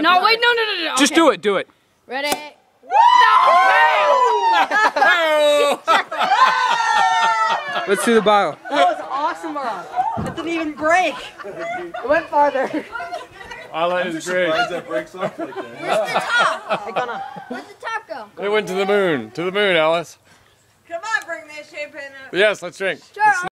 No, wait, no, no, no, no. Just do it, do it. Ready? Let's see the bottle. That was awesome, Rob. It didn't even break. It went farther. All that is great. that breaks off like that. Where's the top? Where's the top go? It went to the moon. To the moon, Alice. Come on, bring that champagne up. Yes, let's drink. Sure.